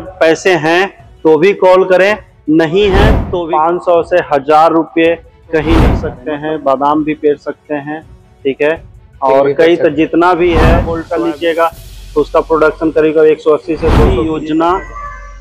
पैसे हैं तो भी कॉल करें। नहीं है तो भी 500 से हज़ार रुपये कहीं ले सकते हैं बादाम भी पेर सकते हैं ठीक है? और कई तो जितना भी है गोल्ड का लीजिएगा तो उसका प्रोडक्शन करीब करीब 180 से 200 योजना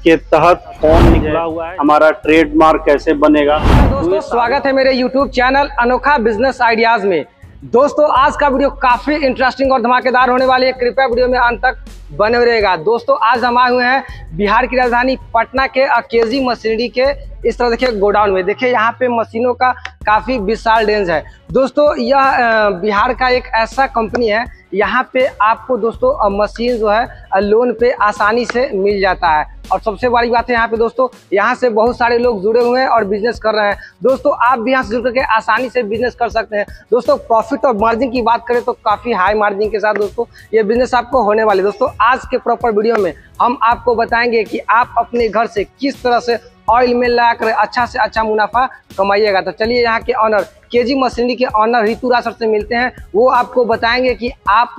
के तहत फॉर्म निकला हुआ है। हमारा ट्रेडमार्क कैसे बनेगा? दोस्तों स्वागत है मेरे यूट्यूब चैनल अनोखा बिज़नेस आइडियाज़ में। दोस्तों, आज का वीडियो काफ़ी इंटरेस्टिंग और धमाकेदार होने वाली है। कृपया वीडियो में अंत तक बने रहेगा दोस्तों, आज हम आए हुए हैं बिहार की राजधानी पटना के अकेजी मशीनरी के, इस तरह देखिए, गोडाउन में। देखिए, यहाँ पे मशीनों का काफ़ी विशाल रेंज है। दोस्तों, यह बिहार का एक ऐसा कंपनी है, यहाँ पे आपको दोस्तों मशीन जो है लोन पे आसानी से मिल जाता है। और सबसे बड़ी बात है यहाँ पे दोस्तों, यहाँ से बहुत सारे लोग जुड़े हुए हैं और बिज़नेस कर रहे हैं। दोस्तों, आप भी यहाँ से जुड़ करके आसानी से बिज़नेस कर सकते हैं। दोस्तों प्रॉफिट और मार्जिन की बात करें तो काफ़ी हाई मार्जिन के साथ दोस्तों, ये बिज़नेस आपको होने वाले दोस्तों, आज के प्रॉपर वीडियो में हम आपको बताएँगे कि आप अपने घर से किस तरह से ऑयल में लगा कर अच्छा से अच्छा मुनाफा कमाइएगा। तो चलिए यहाँ के ऑनर केजी मशीनरी के ऑनर रितु रासर से मिलते हैं। वो आपको बताएँगे कि आप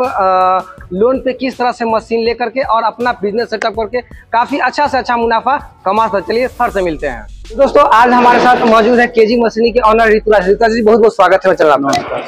लोन पे किस तरह से मशीन लेकर के और अपना बिज़नेस सेटअप करके काफ़ी अच्छा से अच्छा मुनाफा कमा सकते चलिए सर से मिलते हैं। दोस्तों आज हमारे साथ मौजूद है केजी मशीनरी के ऑनर रासर रितु जी बहुत बहुत स्वागत है। चल आपका।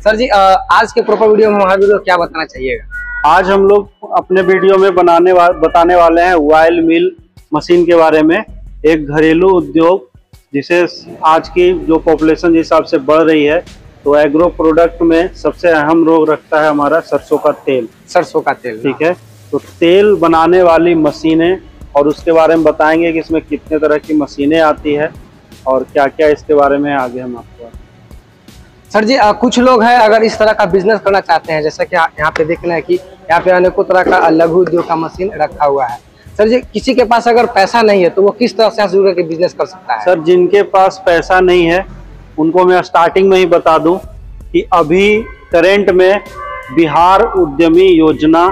सर जी आज के प्रॉपर वीडियो में हमारे वीडियो क्या बताना चाहिएगा? आज हम लोग अपने वीडियो में बनाने वा, बताने वाले हैं वायल मिल मशीन के बारे में। एक घरेलू उद्योग जिसे आज की जो पॉपुलेशन जिस हिसाब से बढ़ रही है तो एग्रो प्रोडक्ट में सबसे अहम रोग रखता है हमारा सरसों का तेल। सरसों का तेल ठीक है। तो तेल बनाने वाली मशीनें और उसके बारे में बताएँगे कि इसमें कितने तरह की मशीनें आती है और क्या क्या इसके बारे में आगे हम आपको सर जी अ, कुछ लोग हैं अगर इस तरह का बिज़नेस करना चाहते हैं जैसा कि यहाँ पे देखना है कि यहाँ पे अनेकों तरह का लघु उद्योग का मशीन रखा हुआ है। सर जी किसी के पास अगर पैसा नहीं है तो वो किस तरह से जुड़ करके बिज़नेस कर सकता है? सर जिनके पास पैसा नहीं है उनको मैं स्टार्टिंग में ही बता दूँ कि अभी करेंट में बिहार उद्यमी योजना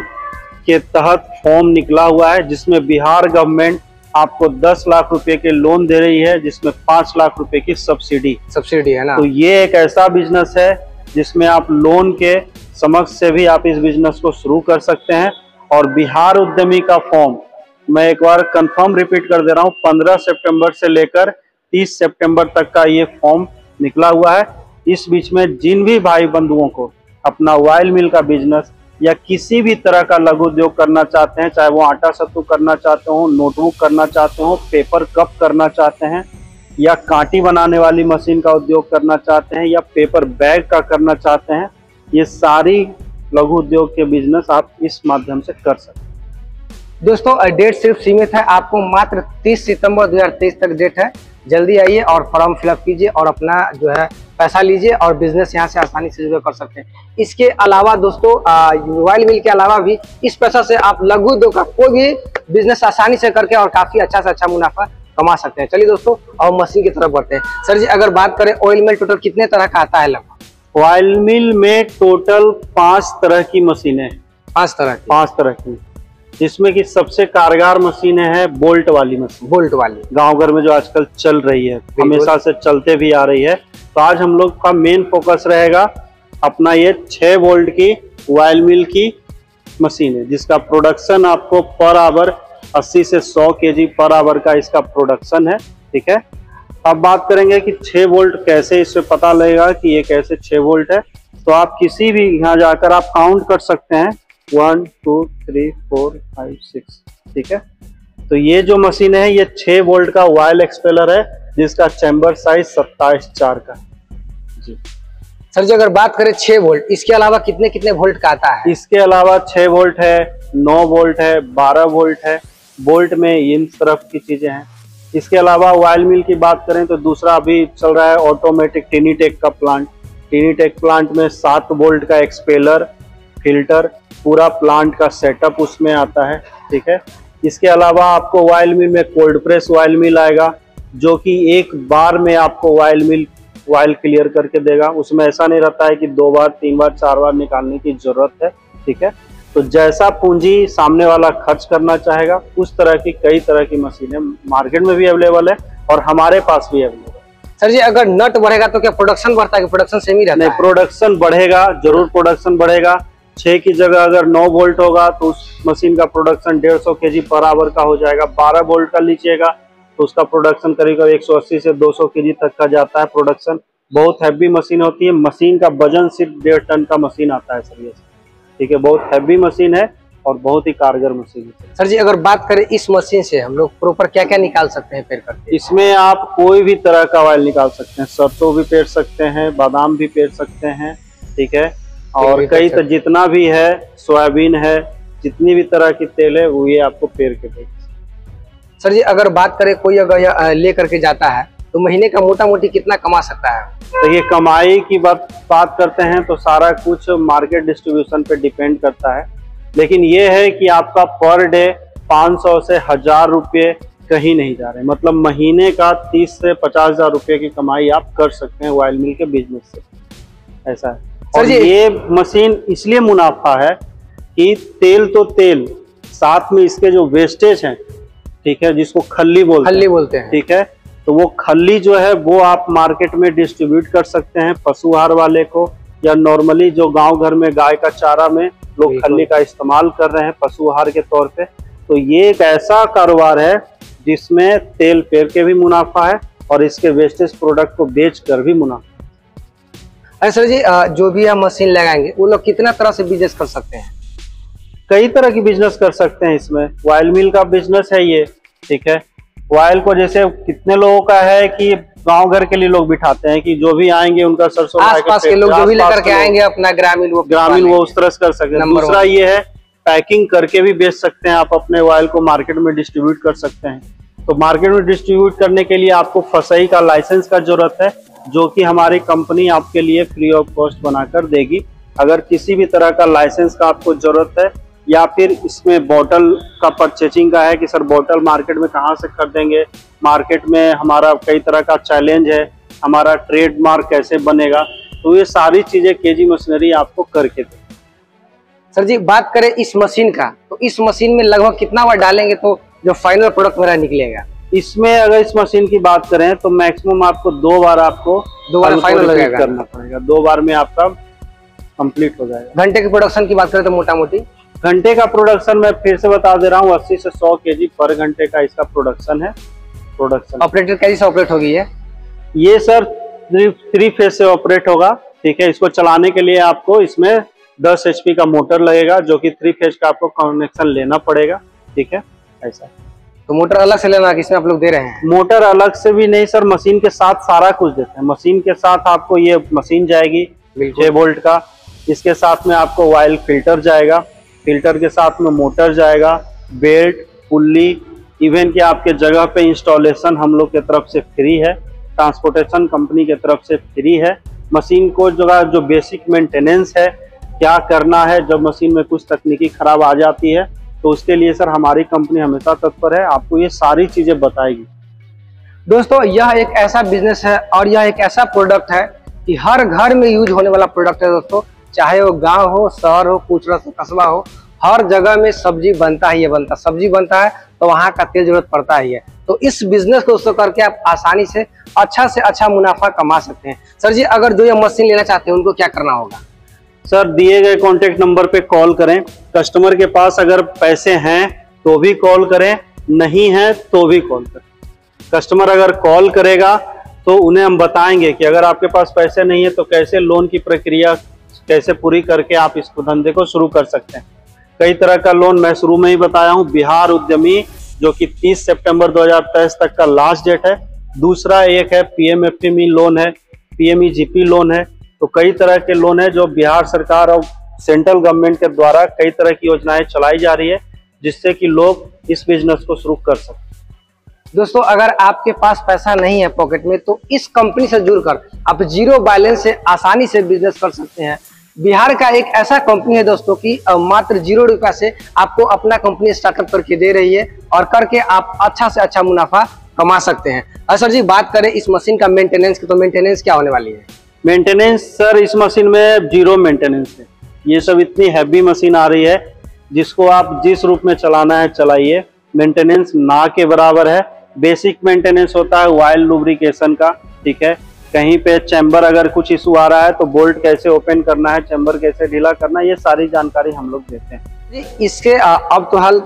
के तहत फॉर्म निकला हुआ है जिसमें बिहार गवर्नमेंट आपको 10 लाख रुपए के लोन दे रही है जिसमें 5 लाख रुपए की सब्सिडी सब्सिडी है ना? तो ये एक ऐसा बिज़नेस है जिसमें आप लोन के समक्ष से भी आप इस बिज़नेस को शुरू कर सकते हैं और बिहार उद्यमी का फॉर्म मैं एक बार कंफर्म रिपीट कर दे रहा हूँ 15 सितंबर से लेकर 30 सितंबर तक का ये फॉर्म निकला हुआ है। इस बीच में जिन भी भाई बंधुओं को अपना ऑयल मिल का बिज़नेस या किसी भी तरह का लघु उद्योग करना चाहते हैं, चाहे वो आटा सत्तू करना चाहते हो नोटबुक करना चाहते हो पेपर कप करना चाहते हैं, या कांटी बनाने वाली मशीन का उद्योग करना चाहते हैं, या पेपर बैग का करना चाहते हैं, ये सारी लघु उद्योग के बिज़नेस आप इस माध्यम से कर सकते हैं। दोस्तों डेट सिर्फ़ सीमित है आपको मात्र 30 सितंबर 2023 तक डेट है। जल्दी आइए और फॉर्म फिलअप कीजिए और अपना जो है पैसा लीजिए और बिज़नेस यहाँ से आसानी से जो कर सकते हैं। इसके अलावा दोस्तों मोबाइल मिल के अलावा भी इस पैसा से आप लघु उद्योग का कोई भी बिज़नेस आसानी से करके और काफ़ी अच्छा से अच्छा मुनाफा कमा सकते हैं। चलिए दोस्तों और मशीन की तरफ़ बढ़ते हैं। सर जी अगर बात करें ऑयल मिल टोटल कितने तरह का आता है लगभग? ऑयल मिल में टोटल पाँच तरह की मशीनें पाँच तरह की। पाँच तरह की। जिसमें कि सबसे कारगर मशीनें हैं बोल्ट वाली मशीन। बोल्ट वाली। गाँव घर में जो आजकल चल रही है हमेशा से चलते भी आ रही है। तो आज हम लोग का मेन फोकस रहेगा अपना ये छह वोल्ट की वायल मिल की मशीन है जिसका प्रोडक्शन आपको पर आवर 80 से 100 केजी पर आवर का इसका प्रोडक्शन है ठीक है? अब बात करेंगे कि 6 वोल्ट कैसे इससे पता लगेगा कि ये कैसे 6 वोल्ट है। तो आप किसी भी यहाँ जाकर आप काउंट कर सकते हैं। One two three four five six ठीक है? तो ये जो मशीन है ये 6 वोल्ट का वायल एक्सपेलर है जिसका चैम्बर साइज़ सत्ताईस चार का। जी। सर जी अगर बात करें 6 वोल्ट इसके अलावा कितने कितने वोल्ट का आता है? इसके अलावा 6 वोल्ट है 9 वोल्ट है 12 वोल्ट है। वोल्ट में इन तरफ़ की चीज़ें हैं। इसके अलावा वायल मिल की बात करें तो दूसरा अभी चल रहा है ऑटोमेटिक टिनीटेक का प्लांट टिनीटेक प्लांट में सात वोल्ट का एक्सपेलर फ़िल्टर पूरा प्लांट का सेटअप उसमें आता है ठीक है? इसके अलावा आपको ऑयल मिल में कोल्ड प्रेस ऑयल मिल आएगा जो कि एक बार में आपको ऑयल मिल ऑयल क्लियर करके देगा। उसमें ऐसा नहीं रहता है कि दो बार तीन बार चार बार निकालने की ज़रूरत है ठीक है? तो जैसा पूंजी सामने वाला खर्च करना चाहेगा उस तरह की कई तरह की मशीनें मार्केट में भी अवेलेबल है और हमारे पास भी अवेलेबल है। सर जी अगर नट बढ़ेगा तो क्या प्रोडक्शन बढ़ता है प्रोडक्शन सेम ही रहता नहीं है? प्रोडक्शन बढ़ेगा ज़रूर प्रोडक्शन बढ़ेगा। छह की जगह अगर नौ वोल्ट होगा तो उस मशीन का प्रोडक्शन डेढ़ सौ के जी पर आवर का हो जाएगा। बारह वोल्ट का लीजिएगा तो उसका प्रोडक्शन करीब करीब एक सौ अस्सी से दो सौ के जी तक का जाता है प्रोडक्शन बहुत हैवी मशीन होती है। मशीन का वज़न सिर्फ़ डेढ़ टन का मशीन आता है सर ये ठीक है बहुत हैवी मशीन है और बहुत ही कारगर मशीन है सर। जी अगर बात करें इस मशीन से हम लोग प्रॉपर क्या क्या निकाल सकते हैं पेड़ करके? इसमें आप कोई भी तरह का ऑयल निकाल सकते हैं। सरसों भी पेर सकते हैं बादाम भी पेर सकते हैं ठीक है? और कई तो जितना भी है सोयाबीन है जितनी भी तरह की तेल है वो ये आपको पेड़ के देगी। सर जी अगर बात करें कोई अगर ले करके जाता है तो महीने का मोटा मोटी कितना कमा सकता है? तो ये कमाई की बात बात करते हैं तो सारा कुछ मार्केट डिस्ट्रीब्यूशन पे डिपेंड करता है। लेकिन ये है कि आपका पर डे 500 से हज़ार रुपये कहीं नहीं जा रहे। मतलब महीने का 30 से पचास हज़ार रुपये की कमाई आप कर सकते हैं ऑयल मिल के बिज़नेस से। ऐसा है। और ये मशीन इसलिए मुनाफा है कि तेल तो तेल साथ में इसके जो वेस्टेज हैं ठीक है जिसको खल्ली बोलते हैं बोलते हैं ठीक है तो वो खल्ली जो है वो आप मार्केट में डिस्ट्रीब्यूट कर सकते हैं पशु आहार वाले को या नॉर्मली जो गाँव घर में गाय का चारा में लोग। खल्ली का इस्तेमाल कर रहे हैं पशु आहार के तौर पे तो ये एक ऐसा कारोबार है जिसमें तेल पेड़ के भी मुनाफा है और इसके वेस्टेज प्रोडक्ट को बेच कर भी मुनाफा सर जी जो भी हम मशीन लगाएँगे वो लोग कितना तरह से बिज़नेस कर सकते हैं? कई तरह की बिज़नेस कर सकते हैं इसमें। वायल मिल का बिज़नेस है ये ठीक है? वायल को जैसे कितने लोगों का है कि गाँव घर के लिए लोग बिठाते हैं कि जो भी आएँगे उनका सरसों ला आस के लोग जो भी लेकर के आएँगे अपना ग्रामीण वो ग्रामीण वो उस तरह से कर सकते हैं। दूसरा ये है पैकिंग करके भी बेच सकते हैं आप अपने ऑयल को मार्केट में डिस्ट्रीब्यूट कर सकते हैं। तो मार्केट में डिस्ट्रीब्यूट करने के लिए आपको फसई का लाइसेंस का ज़रूरत है। जो कि हमारी कंपनी आपके लिए फ्री ऑफ़ कॉस्ट बनाकर देगी। अगर किसी भी तरह का लाइसेंस का आपको ज़रूरत है, या फिर इसमें बॉटल का परचेजिंग का है कि सर बॉटल मार्केट में कहाँ से खरीदेंगे मार्केट में हमारा कई तरह का चैलेंज है, हमारा ट्रेडमार्क कैसे बनेगा तो ये सारी चीज़ें केजी मशीनरी आपको करके दे सर जी, बात करें इस मशीन का तो इस मशीन में लगभग कितना बार डालेंगे तो जो फाइनल प्रोडक्ट मेरा निकलेगा? इसमें अगर इस मशीन की बात करें तो मैक्सिमम आपको दो बार आपको दो बार जाएगा। करना पड़ेगा। दो बार में आपका कंप्लीट हो जाएगा। घंटे के प्रोडक्शन की बात करें तो मोटा मोटी घंटे का प्रोडक्शन मैं फिर से बता दे रहा हूँ अस्सी से सौ के पर घंटे का इसका प्रोडक्शन है। प्रोडक्शन ऑपरेटर कैसे से ऑपरेट होगी ये? ये सर थ्री फ़ेज़ से ऑपरेट होगा ठीक है? इसको चलाने के लिए आपको इसमें 10 एचपी का मोटर लगेगा जो कि थ्री फ़ेज़ का आपको कनेक्शन लेना पड़ेगा ठीक है? ऐसा। तो मोटर अलग से लेना कि इसमें आप लोग दे रहे हैं? मोटर अलग से भी नहीं सर मशीन के साथ सारा कुछ देते हैं। मशीन के साथ आपको ये मशीन जाएगी। छह वोल्ट का। इसके साथ में आपको वायल फ़िल्टर जाएगा। फ़िल्टर के साथ में मोटर जाएगा बेल्ट पुल्ली इवन कि आपके जगह पे इंस्टॉलेशन हम लोग के तरफ़ से फ्री है। ट्रांसपोर्टेशन कंपनी के तरफ़ से फ्री है। मशीन को जो जो बेसिक मेंटेनेंस है क्या करना है जब मशीन में कुछ तकनीकी खराब आ जाती है तो उसके लिए सर हमारी कंपनी हमेशा तत्पर है, आपको ये सारी चीज़ें बताएगी। दोस्तों, यह एक ऐसा बिज़नेस है और यह एक ऐसा प्रोडक्ट है कि हर घर में यूज़ होने वाला प्रोडक्ट है दोस्तों। चाहे वो गाँव हो, शहर हो हो कस्बा हो, हर जगह में सब्ज़ी बनता ही है बनता। सब्ज़ी बनता है तो वहाँ का तेल ज़रूरत पड़ता ही है। तो इस बिज़नेस को दोस्तों करके आप आसानी से अच्छा से अच्छा मुनाफा कमा सकते हैं। सर जी, अगर जो ये मशीन लेना चाहते हैं, उनको क्या करना होगा? सर, दिए गए कॉन्टेक्ट नंबर पे कॉल करें। कस्टमर के पास अगर पैसे हैं तो भी कॉल करें। नहीं है तो भी कॉल करें। कस्टमर अगर कॉल करेगा तो उन्हें हम बताएँगे कि अगर आपके पास पैसे नहीं है तो कैसे लोन की प्रक्रिया, कैसे पूरी करके आप इस धंधे को शुरू कर सकते हैं। कई तरह का लोन मैं शुरू में ही बताया हूँ। बिहार उद्यमी, जो कि 30 सितंबर 2023 तक का लास्ट डेट है। दूसरा एक है पी पीएमएफएमई लोन है। पीएमई जीपी लोन है। तो कई तरह के लोन है जो बिहार सरकार और सेंट्रल गवर्नमेंट के द्वारा कई तरह की योजनाएँ चलाई जा रही है, जिससे कि लोग इस बिज़नेस को शुरू कर सकते दोस्तों, अगर आपके पास पैसा नहीं है पॉकेट में तो इस कंपनी से जुड़कर आप ज़ीरो बैलेंस से आसानी से बिज़नेस कर सकते हैं। बिहार का एक ऐसा कंपनी है दोस्तों की मात्र ज़ीरो रुपया से आपको अपना कंपनी स्टार्टअप करके दे रही है और करके आप अच्छा से अच्छा मुनाफा कमा सकते हैं। और सर जी, बात करें इस मशीन का मेंटेनेंस की तो मेंटेनेंस क्या होने वाली है? मेंटेनेंस सर इस मशीन में ज़ीरो मेंटेनेंस है। ये सब इतनी हैवी मशीन आ रही है, जिसको आप जिस रूप में चलाना है, चलाइए। मेंटेनेंस ना के बराबर है। बेसिक मेंटेनेंस होता है ऑयल लुब्रिकेशन का, ठीक है? कहीं पे चैम्बर अगर कुछ इशू आ रहा है तो बोल्ट कैसे ओपन करना है चैम्बर कैसे ढीला करना है, ये सारी जानकारी हम लोग देते हैं। इसके अब तो हाल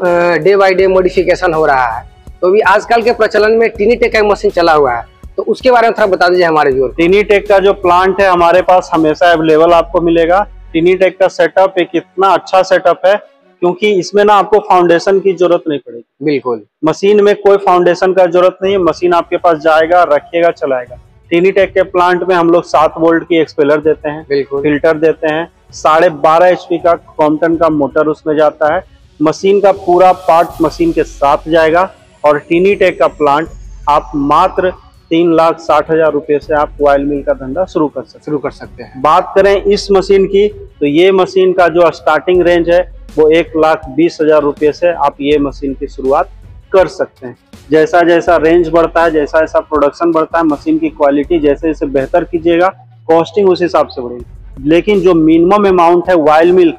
डे बाई डे मॉडिफिकेशन हो रहा है। तो भी आजकल के प्रचलन में टीनी टेक मशीन चला हुआ है। तो उसके बारे में थोड़ा बता दीजिए हमारे को। टीनी टेक का जो प्लांट है हमारे पास हमेशा अवेलेबल आपको मिलेगा। टीनी टेक का सेटअप एक इतना अच्छा सेटअप है क्योंकि इसमें ना आपको फाउंडेशन की ज़रूरत नहीं पड़ेगी। बिल्कुल। मशीन में कोई फाउंडेशन का ज़रूरत नहीं है मशीन आपके पास जाएगा रखेगा चलाएगा। टीनी टेक के प्लांट में हम लोग सात वोल्ट की एक्सपेलर देते हैं बिल्कुल। फ़िल्टर देते हैं। साढ़े बारह एच का कॉम्पटन का मोटर उसमें जाता है। मशीन का पूरा पार्ट मशीन के साथ जाएगा और टीनी टेक का प्लांट आप मात्र तीन लाख साठ हज़ार रुपए से आप ऑयल मिल का धंधा शुरू कर सकते शुरू कर सकते हैं। बात करें इस मशीन की तो ये मशीन का जो स्टार्टिंग रेंज है वो एक लाख बीस हज़ार रुपये से आप ये मशीन की शुरुआत कर सकते हैं। जैसा जैसा रेंज बढ़ता है जैसा जैसा प्रोडक्शन बढ़ता है मशीन की क्वालिटी जैसे जैसे बेहतर कीजिएगा कॉस्टिंग उस हिसाब से बढ़ेगी। लेकिन जो मिनिमम अमाउंट है वाइल मिल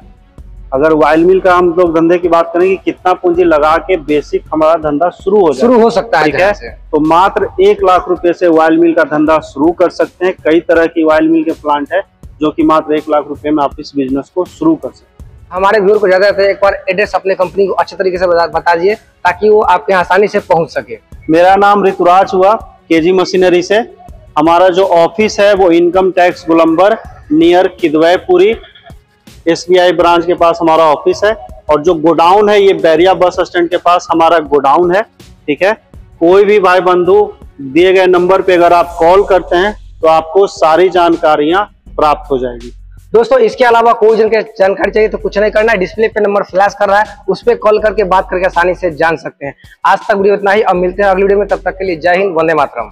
अगर वाइल मिल का हम लोग धंधे की बात करें कि कितना पूंजी लगा के बेसिक हमारा धंधा शुरू हो शुरू हो सकता है ठीक है? तो मात्र एक लाख रुपए से वाइल मिल का धंधा शुरू कर सकते हैं। कई तरह की वाइल मिल के प्लांट है जो कि मात्र एक लाख रुपए में आप इस बिज़नेस को शुरू कर सकते हैं। हमारे व्यूर को ज़्यादा एक बार एड्रेस अपने कंपनी को अच्छे तरीके से बता दिए ताकि वो आपके आसानी से पहुँच सके। मेरा नाम ऋतुराज हुआ केजी मशीनरी से। हमारा जो ऑफ़िस है वो income tax Golambar near Kidwaipuri. SBI branch के पास हमारा ऑफ़िस है और जो गोडाउन है, ये बैरिया बस स्टैंड के पास हमारा गोडाउन है, ठीक है? कोई भी भाई बंधु दिए गए नंबर पे अगर आप कॉल करते हैं तो आपको सारी जानकारियाँ प्राप्त हो जाएगी। दोस्तों, इसके अलावा कोई जानकारी जानकारी चाहिए तो कुछ नहीं करना है। डिस्प्ले पे नंबर फ्लैश कर रहा है, उस पर कॉल करके बात करके आसानी से जान सकते हैं। आज तक वीडियो इतना ही, अब मिलते हैं अगली वीडियो में, तब तक के लिए जय हिंद, वंदे मातरम।